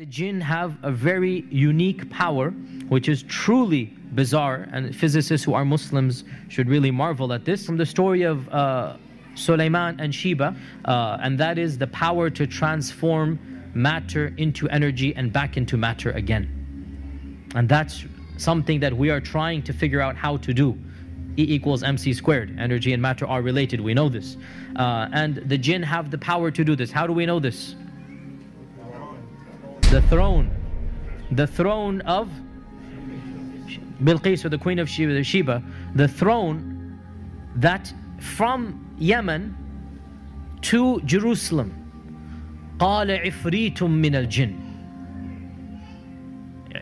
The jinn have a very unique power, which is truly bizarre, and physicists who are Muslims should really marvel at this. From the story of uh, Sulaiman and Sheba, uh, and that is the power to transform matter into energy and back into matter again. And that's something that we are trying to figure out how to do. E equals mc squared. Energy and matter are related, we know this. Uh, and the jinn have the power to do this. How do we know this? the throne, the throne of Bilqis, or the queen of Sheba, Sheba, the throne that from Yemen to Jerusalem. قال عفريت من الجن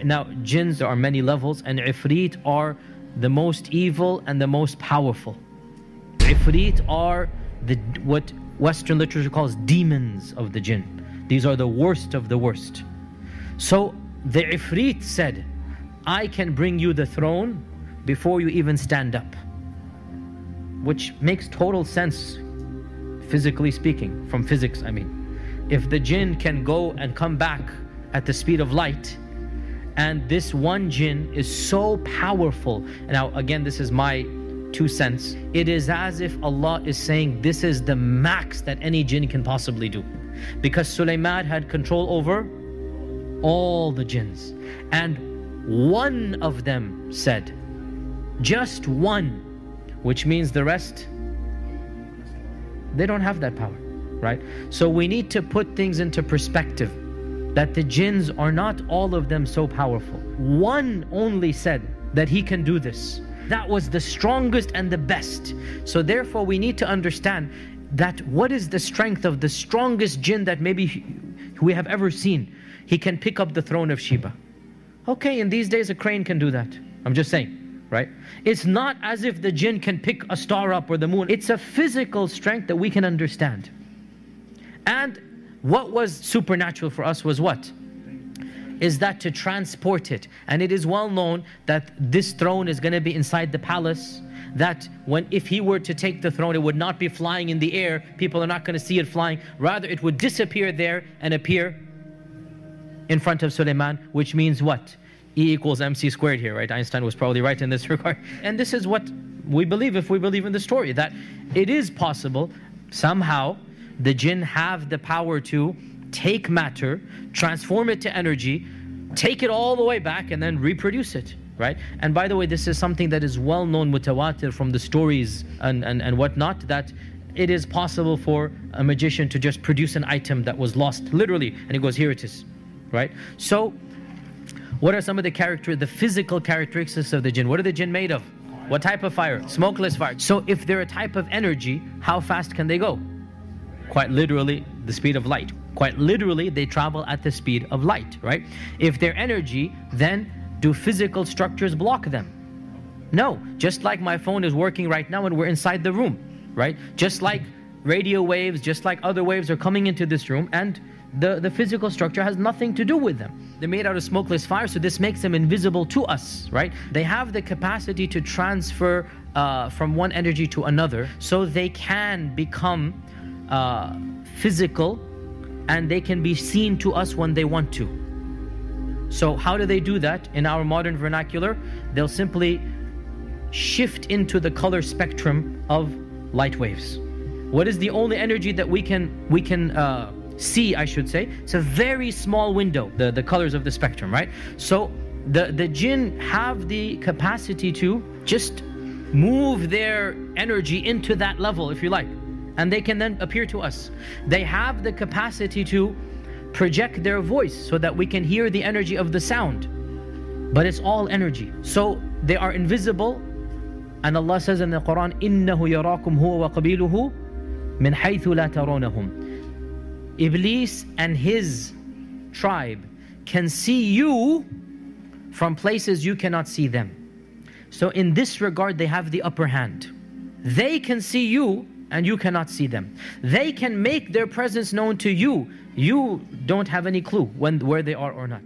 Now, jinns, there are many levels, and ifrit are the most evil and the most powerful. Ifrit are the, what Western literature calls demons of the jinn. These are the worst of the worst. So the Ifrit said, I can bring you the throne before you even stand up. Which makes total sense, physically speaking, from physics, I mean. If the jinn can go and come back at the speed of light, and this one jinn is so powerful. Now, again, this is my two cents. It is as if Allah is saying this is the max that any jinn can possibly do. Because Sulaiman had control over all the jinns. And one of them said, just one, which means the rest, they don't have that power, right? So we need to put things into perspective that the jinns are not all of them so powerful. One only said that he can do this. That was the strongest and the best. So therefore we need to understand that what is the strength of the strongest jinn that maybe we have ever seen he can pick up the throne of Sheba. Okay, in these days a crane can do that. I'm just saying, right? It's not as if the jinn can pick a star up or the moon. It's a physical strength that we can understand. And what was supernatural for us was what? Is that to transport it. And it is well known that this throne is going to be inside the palace that when if he were to take the throne it would not be flying in the air people are not going to see it flying rather it would disappear there and appear in front of Suleiman, which means what? E equals mc squared here, right? Einstein was probably right in this regard. And this is what we believe if we believe in the story, that it is possible somehow the jinn have the power to take matter, transform it to energy, take it all the way back and then reproduce it right? And by the way, this is something that is well known mutawatir from the stories and, and, and whatnot, that it is possible for a magician to just produce an item that was lost, literally, and he goes, here it is right? So, what are some of the character, the physical characteristics of the jinn? What are the jinn made of? What type of fire? Smokeless fire. So if they're a type of energy, how fast can they go? Quite literally, the speed of light. Quite literally, they travel at the speed of light, right? If they're energy, then do physical structures block them? No. Just like my phone is working right now and we're inside the room, right? Just like radio waves, just like other waves are coming into this room and the, the physical structure has nothing to do with them. They're made out of smokeless fire, so this makes them invisible to us, right? They have the capacity to transfer uh, from one energy to another, so they can become uh, physical and they can be seen to us when they want to. So, how do they do that in our modern vernacular? They'll simply shift into the color spectrum of light waves. What is the only energy that we can we can uh, see, I should say. It's a very small window, the, the colors of the spectrum, right? So the, the jinn have the capacity to just move their energy into that level, if you like. And they can then appear to us. They have the capacity to project their voice so that we can hear the energy of the sound. But it's all energy. So they are invisible. And Allah says in the Quran, إِنَّهُ يَرَاكُمْ هُوَ وَقَبِيلُهُ مِنْ حَيْثُ لَا تَرَوْنَهُمْ Iblis and his tribe can see you from places you cannot see them. So in this regard, they have the upper hand. They can see you and you cannot see them. They can make their presence known to you. You don't have any clue when, where they are or not.